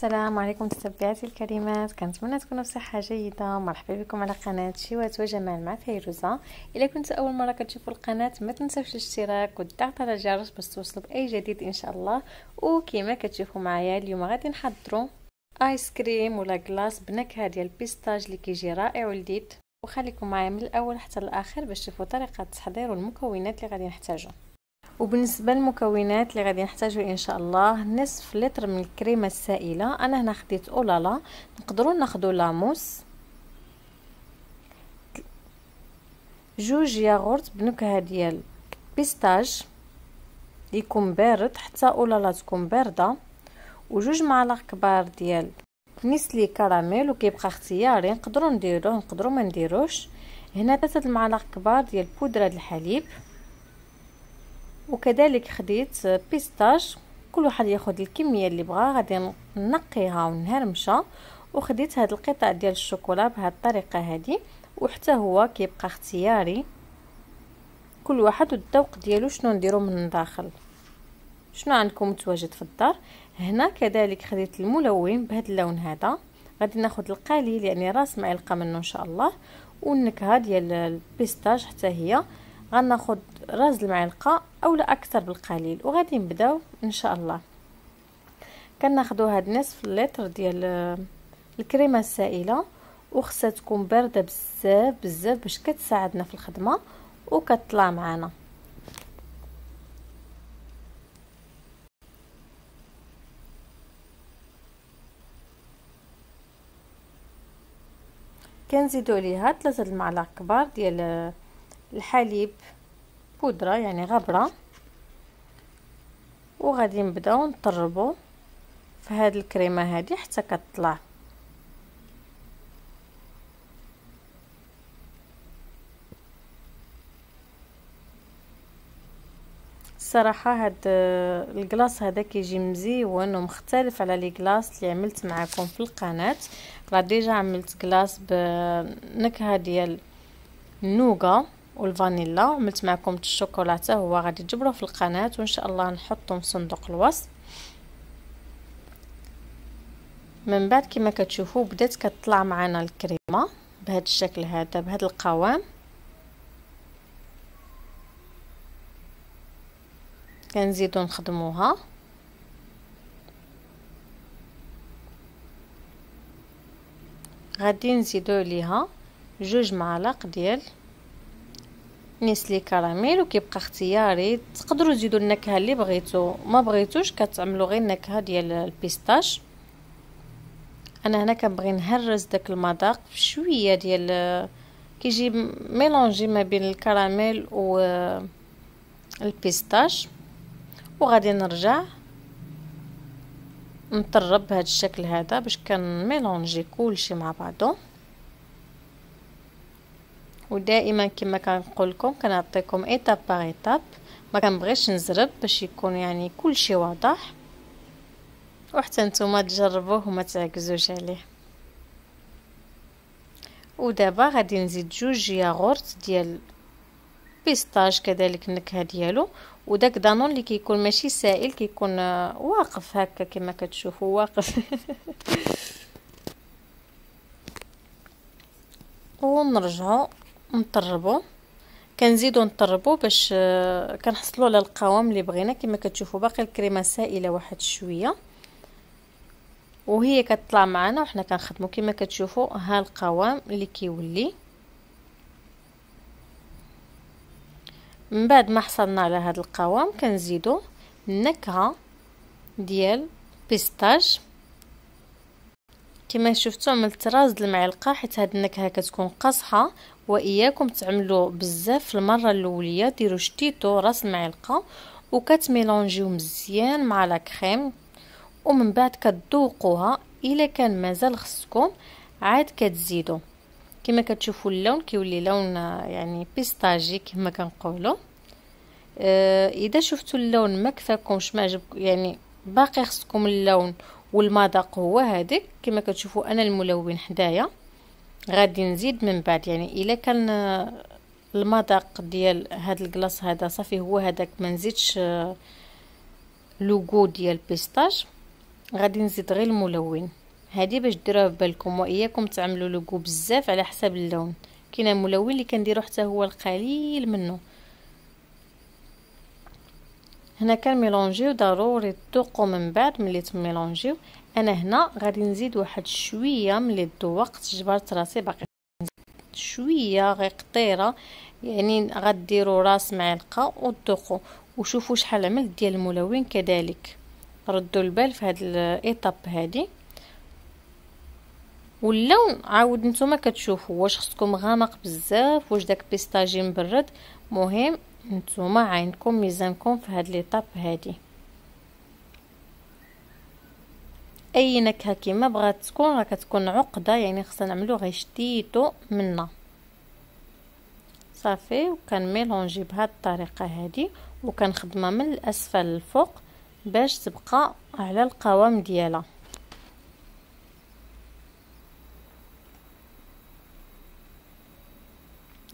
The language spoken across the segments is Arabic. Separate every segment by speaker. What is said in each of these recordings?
Speaker 1: السلام عليكم متتبعاتي الكريمات كنتمنى تكونوا بصحة جيدة. مرحبا بكم على قناة شيوات وجمال مع فيروزة. إلا كنت أول مرة كتشوفوا القناة ما تنساوش الاشتراك والضغط على الجرس باش توصلوا بأي جديد إن شاء الله. وكما كتشوفوا معايا اليوم غادي نحضروا آيس كريم ولا glace بنكهة ديال ال pistache اللي كيجي رائع ولذيذ. وخليكم معايا من الأول حتى الآخر باش تشوفوا طريقة التحضير والمكونات اللي غادي نحتاجو وبالنسبة للمكونات اللي غادي نحتاجو إن شاء الله نصف لتر من الكريمة السائلة. أنا هنا خديت Hulala. نقدروا ناخذوا la mousse. جوج ياغورت بنكهة ديال pistache. يكون بارد حتى Hulala تكون باردة. وجوج معالق كبار ديال Nestlé كراميل. وكيبقى اختياري. نقدروا نديروه نقدروا ما نديروش. هنا ثلاثة المعالق كبار ديال بودرة الحليب. وكذلك خديت pistache كل واحد ياخذ الكمية اللي بغا غادي نقيها ونهرمشها وخديت هاد القطع ديال الشوكولا بهاد الطريقة هادي. وحتى هو كيبقى اختياري. كل واحد والذوق ديالو شنو نديرو من الداخل شنو عندكم متواجد في الدار؟ هنا كذلك خديت الملون بهذا اللون هذا. غادي ناخذ القليل يعني راس معلقه منه إن شاء الله. والنكهه ديال البيستاج حتى هي. غناخذ راس المعلقة اولا أكثر بالقليل وغادي نبداو إن شاء الله. كناخذوا هاد نصف لتر ديال الكريمة السائلة وخصها تكون باردة بزاف بزاف باش كتساعدنا في الخدمة وكتطلع معنا كنزيدو عليها ثلاثة المعالق كبار ديال الحليب بودرة يعني غبرة. وغادي نبداو نطربو في هاد الكريمة هادي حتى كتطلع الصراحه هاد الكلاص هذا كيجي مزيون ومختلف على لي كلاص اللي عملت معكم في القناة. راه ديجا عملت كلاص بنكهة ديال النوغا والفانيلا عملت معكم الشوكولا حتى هو غادي تجبروه في القناة وان شاء الله نحطهم في صندوق الوصف. من بعد كما كتشوفوا بدات كتطلع معنا الكريمة بهذا الشكل هذا بهذا القوام. كنزيدو نخدموها. غادي نزيدو عليها جوج معالق ديال Nestlé كراميل وكيبقى اختياري. تقدروا تزيدوا النكهة اللي بغيتو. ما بغيتوش كتعملوا غير النكهة ديال ال pistache. أنا هنا كنبغي نهرس داك المذاق بشوية ديال كيجي mélangé ما بين الكراميل و ال pistache. وغادي نرجع نطرب بهذا الشكل هذا باش كنميلونجي كلشي مع بعضو. ودائما كما كنقول لكم كنعطيكم إيتاب باغ إيتاب. ما كنبغيش نزرب باش يكون يعني كل شيء واضح. وحتى نتوما تجربوه وما تعكزوش عليه. ودابا غادي نزيد جوج ياغورت ديال بيستاج كذلك النكهة ديالو. وداك دانون اللي كيكون ماشي سائل كيكون واقف هكا كما كتشوفوا واقف. ونرجعوا نطربو. كنزيدو نطربو باش آه، كنحصلوا على القوام اللي بغينا. كما كتشوفوا باقي الكريمة سائلة واحد شوية. وهي كتطلع معنا وحنا كنخدموا كما كتشوفوا ها القوام اللي كيولي. من بعد ما حصلنا على هذا القوام كنزيدو النكهة ديال بيستاج. كما شفتوا عملت راس المعلقة حيت هاد النكهة كتكون قاصحة وإياكم تعملوا بزاف المرة الأولية ديروا شتيتو راس المعلقة وكتميلونجيو مزيان مع لا كريم ومن بعد كتذوقوها إلا كان مازال خصكم عاد كتزيدوا كما كتشوفوا اللون كيولي لون يعني بيستاجي كما كنقولوا آه إذا شفتوا اللون ما كفاكمش ما عجب يعني باقي خصكم اللون والمذاق هو هذاك. كما كتشوفوا أنا الملون حدايا غادي نزيد من بعد. يعني إلا كان المذاق ديال هذا ال glace هذا صافي هو هذاك ما نزيدش le goût ديال pistache غادي نزيد غير الملون. هذه باش ديروها ببالكم وإياكم تعملوا لوغو بزاف على حساب اللون. كاين الملون اللي كنديرو حتى هو القليل منه. هنا كنميلونجيو ضروري تذوقوا من بعد ملي تميلونجيو. أنا هنا غادي نزيد واحد شوية ملي ذوقت جبرت راسي باقي. شوية غير قطيرة يعني غديروا راس معلقه وتذوقوا وشوفوا شحال عملت ديال الملون كذلك. ردوا البال في هذه الإيطاب هذه واللون عاود نتوما كتشوفوا واش خصكم غامق بزاف واش داك بيستاجي مبرد مهم نتوما عينكم ميزانكم في هاد ليطاب هادي. اي نكهه كيما بغات تكون راه كتكون عقدة يعني خصنا نعملو غير شتيتو منا. صافي وكنميلونجي بهاد الطريقة هادي وكنخدمها من الأسفل للفوق باش تبقى على القوام ديالها.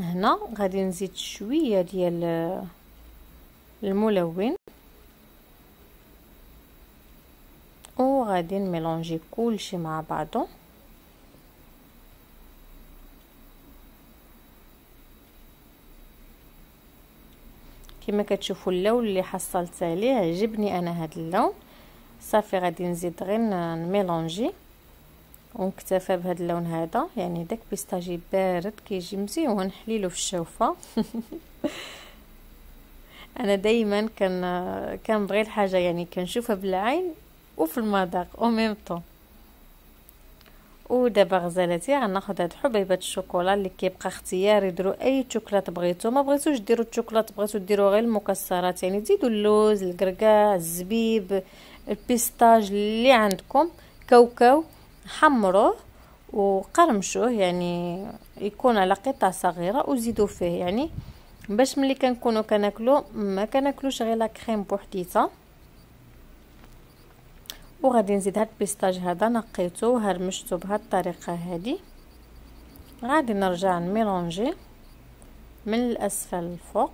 Speaker 1: هنا غادي نزيد شوية ديال الملون. وغادي نميلونجي كلشي مع بعضو. كما كتشوفوا اللون اللي حصلت عليه عجبني أنا هذا اللون صافي غادي نزيد غير نميلونجي. ونكتفى بهذا اللون هذا. يعني داك بيستاجي بارد كيجي مزيون حليلو في الشوفة. أنا دائما كان كنبغي الحاجة يعني كنشوفها بالعين وفي المذاق أو ميم طون. ودابا غزالاتي غناخذ هاد حبيبات الشوكولا اللي كيبقى اختياري ديروا أي شوكولات بغيتو. ما بغيتوش ديروا الشوكولات بغيتو ديروا غير المكسرات. يعني تزيدوا اللوز الكركاع الزبيب ال pistache اللي عندكم. كاوكاو. حمروه وقرمشوه يعني يكون على قطع صغيرة وزيدوا فيه يعني باش ملي كنكونوا كناكلو ما كناكلوش غير la crème بوحديتها. وغادي نزيد هاد ال pistache هذا نقيته وهرمشته بهاد الطريقة هذه غادي نرجع نميلونجي من الأسفل للفوق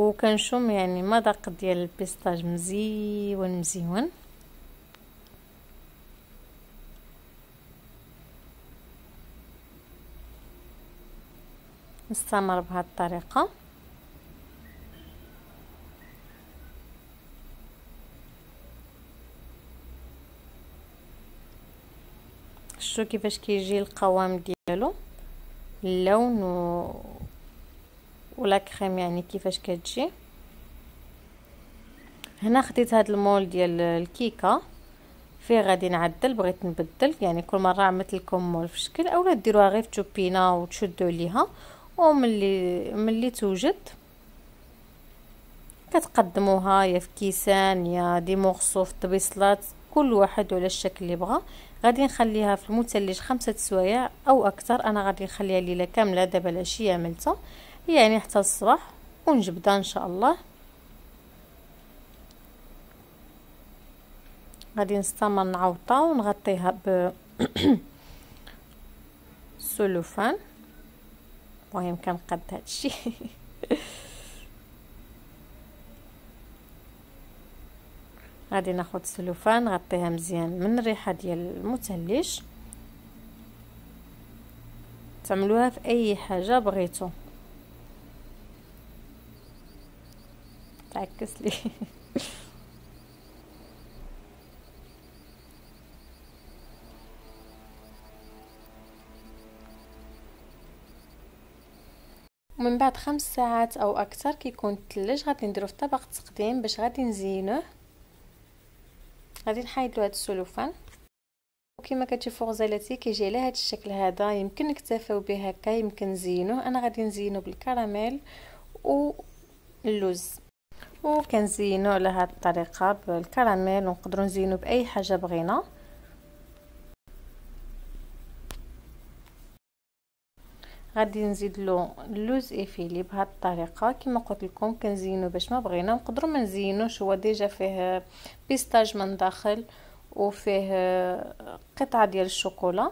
Speaker 1: وكنشم يعني مذاق ديال البيستاج مزيون مزيون. نستمر بهذه الطريقة. شو كيفاش كيجي القوام ديالو؟ اللون ولا كريم يعني كيفاش كتجي. هنا خديت هاد المول ديال الكيكة. فيه غادي نعدل بغيت نبدل. يعني كل مرة عملت لكم مول في شكل اولا ديروها غير في توبينه وتشدوا عليها. وملي ملي توجد. كتقدموها يا في كيسان يا دي مورسو في طبيصلات كل واحد على الشكل اللي بغا. غادي نخليها في المثلج خمسة سوايع أو أكثر. أنا غادي نخليها ليلة كاملة دابا العشية عملتها. يعني حتى الصباح ونجبدها إن شاء الله. غادي نستمر نعوطها ونغطيها ب سلوفان. المهم كنقد هادشي غادي ناخذ سلوفان نغطيها مزيان من الريحة ديال المثلج. تعملوها في أي حاجة بغيتو. تعكس لي ومن بعد خمس ساعات أو أكثر كيكون الثلج غادي نديرو في طبق تقديم باش غادي نزينوه؟ غادي نحيدلو هاد السلوفان وكما كتشوفوا غزالاتي كيجي على هاد الشكل هذا يمكن نكتفاو به هكا يمكن نزينوه. أنا غادي نزينو بالكراميل واللوز وكنزينو على هاد الطريقة بالكراميل ونقدروا نزينو بأي حاجة بغينا. غادي نزيد له اللوز effilé بهاد الطريقة. كما قلت لكم كنزينو باش ما بغينا. نقدروا ما نزينوش. هو déjà فيه pistache من داخل وفيه قطعة ديال الشوكولا.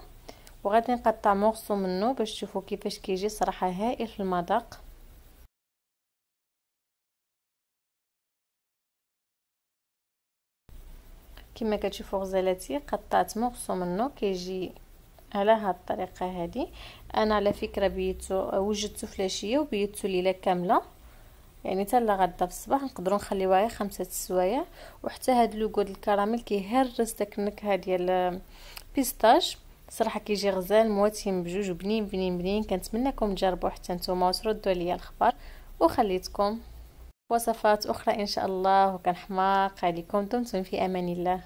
Speaker 1: وغادي نقطع morceau منه باش تشوفوا كيفاش كيجي. صراحة هائل في المذاق. كما كتشوفوا غزالاتي قطعت morceau منه كيجي على هاد الطريقة هذه أنا على فكرة بيتو وجدتو فالثلاجة وبيتو ليلة كاملة. يعني حتى غدا في الصباح نقدروا نخليوها غير خمسة السوايع. وحتى هاد le goût ديال الكراميل كيهرس داك النكهة ديال ال pistache صراحة كيجي غزال مواتين بجوج وبنين بنين بنين. كنتمنىكم تجربوا حتى نتوما وتردوا عليا الخبر وخليتكم وصفات أخرى إن شاء الله. وكنحماق عليكم دمتم في أمان الله.